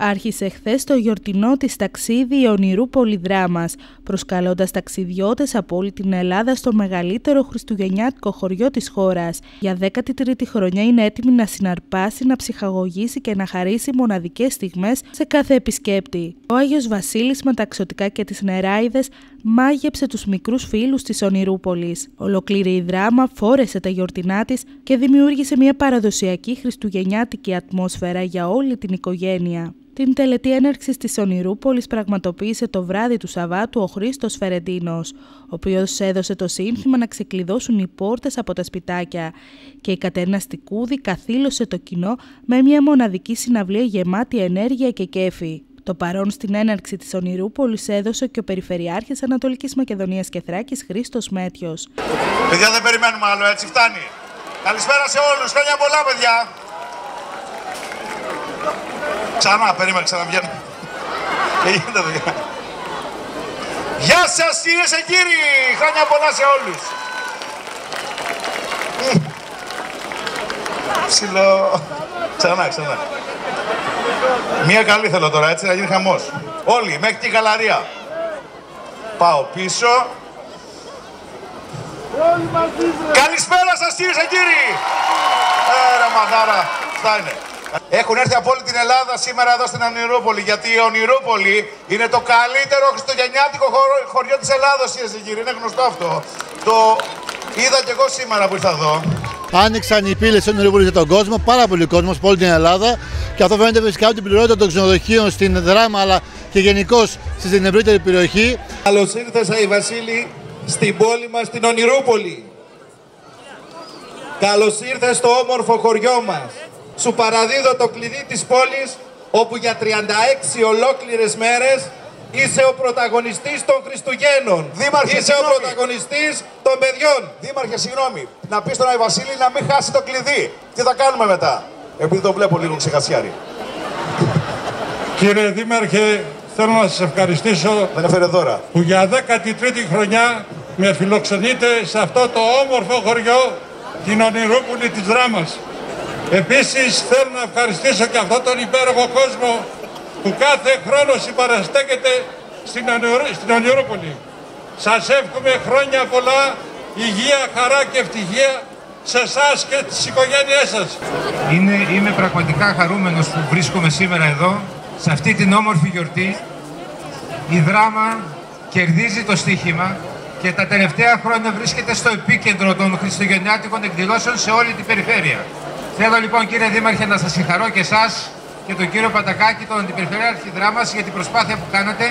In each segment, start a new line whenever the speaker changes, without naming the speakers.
Άρχισε χθες το γιορτινό της ταξίδι Ιωνηρού Πολυδράμας, προσκαλώντας ταξιδιώτες από όλη την Ελλάδα στο μεγαλύτερο χριστουγεννιάτικο χωριό της χώρας. Για 13η χρονιά είναι έτοιμη να συναρπάσει, να ψυχαγωγήσει και να χαρίσει μοναδικές στιγμές σε κάθε επισκέπτη. Ο Άγιος Βασίλης με τα αξιωτικά και τις νεράιδες μάγεψε τους μικρούς φίλους της Ονειρούπολης. Ολοκλήρη η δράμα φόρεσε τα γιορτινά της και δημιούργησε μια παραδοσιακή χριστουγεννιάτικη ατμόσφαιρα για όλη την οικογένεια. Την τελετή έναρξης της Ονειρούπολης πραγματοποίησε το βράδυ του Σαββάτου ο Χρήστος Φερεντίνος, ο οποίος έδωσε το σύνθημα να ξεκλειδώσουν οι πόρτες από τα σπιτάκια και η Κατέρνα Στικούδη καθήλωσε το κοινό με μια μοναδική συναυλία γεμάτη ενέργεια και κέφι. Το παρόν στην έναρξη της Ονειρούπολης έδωσε και ο Περιφερειάρχης Ανατολικής Μακεδονίας και Θράκης Χρήστος Μέτιος.
Παιδιά, δεν περιμένουμε άλλο, έτσι φτάνει. Καλησπέρα σε όλους. Χρόνια πολλά, παιδιά. Ξανά, περίμενα, ξαναβγαίνω. Τι γίνεται, παιδιά. Γεια σας, κυρίες και κύριοι. Χρόνια πολλά σε όλους. Ψηλό. Ξανά, ξανά. Μία καλή θέλω τώρα, έτσι, να γίνει χαμός. Όλοι, μέχρι τη γαλαρία. Πάω πίσω. Καλησπέρα σας, κυρίες και κύριοι. Έρα, μαδάρα. Αυτά είναι. Έχουν έρθει από όλη την Ελλάδα σήμερα εδώ στην Ονειρούπολη, γιατί η Ονειρούπολη είναι το καλύτερο χριστουγεννιάτικο χωριό της Ελλάδος, κυρίες και κύριοι. Είναι γνωστό αυτό. Το είδα και εγώ σήμερα που ήρθα εδώ.
Άνοιξαν οι πύλες της Ονειρούπολη για τον κόσμο, πάρα πολύ κόσμος από όλη την Ελλάδα. Και αυτό φαίνεται φυσικά από την πληρότητα των ξενοδοχείων στην δράμα, αλλά και γενικώ στην ευρύτερη περιοχή.
Καλώς ήρθες, Αϊ Βασίλη, στην πόλη μας, την Ονειρούπολη. Καλώς ήρθες στο όμορφο χωριό μας σου παραδίδω το κλειδί της πόλης όπου για 36 ολόκληρες μέρες είσαι ο πρωταγωνιστής των Χριστουγέννων. Δήμαρχε, είσαι συγγνώμη. ο πρωταγωνιστής των παιδιών. Δήμαρχε, συγγνώμη, να πεις στον Αϊβασίλη να μην χάσει το κλειδί. Τι θα κάνουμε μετά, επειδή το βλέπω λίγο ξεχασιάρι.
Κύριε Δήμαρχε, θέλω να σας ευχαριστήσω
Δεν έφερε δώρα.
που για 13η χρονιά με φιλοξενείτε σε αυτό το όμορφο χωριό την Ονειρούπολη της Δράμας. Επίσης θέλω να ευχαριστήσω και αυτόν τον υπέροχο κόσμο που κάθε χρόνο συμπαραστέκεται στην, στην Ονειρούπολη. Σας εύχομαι χρόνια πολλά, υγεία, χαρά και ευτυχία σε εσάς και τις οικογένειές σας.
Είναι, είμαι πραγματικά χαρούμενος που βρίσκομαι σήμερα εδώ, σε αυτή την όμορφη γιορτή. Η δράμα κερδίζει το στοίχημα και τα τελευταία χρόνια βρίσκεται στο επίκεντρο των χριστουγεννιάτικων εκδηλώσεων σε όλη την περιφέρεια. Θέλω λοιπόν κύριε Δήμαρχε να σας συγχαρώ και εσάς και τον κύριο Πατακάκη, τον Αντιπεριφερειάρχη Δράμας για την προσπάθεια που κάνατε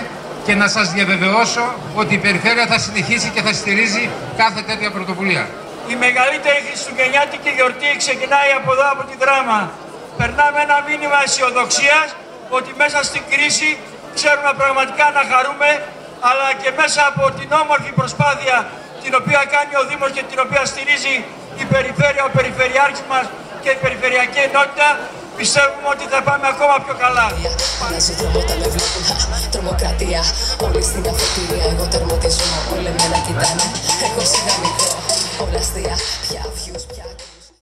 και να σας διαβεβαιώσω ότι η Περιφέρεια θα συνεχίσει και θα στηρίζει κάθε τέτοια πρωτοβουλία.
Η μεγαλύτερη χριστουγεννιάτικη γιορτή ξεκινάει από εδώ από τη Δράμα. Περνάμε ένα μήνυμα αισιοδοξίας ότι μέσα στην κρίση ξέρουμε πραγματικά να χαρούμε αλλά και μέσα από την όμορφη προσπάθεια την οποία κάνει ο Δήμος και την οποία στηρίζει η Περιφέρεια, ο Περιφερειάρχης μας και η περιφερειακή ενότητα πιστεύουμε ότι θα πάμε ακόμα πιο καλά.
Αλλάζω δρόμο όταν με βλέπουν τρομοκρατία. Όλοι στην καφετηρία, εγώ τερματίζω. Όλοι εμένα κοιτάνε, εγώ σιγά μικρό Όλα αστεία, πια views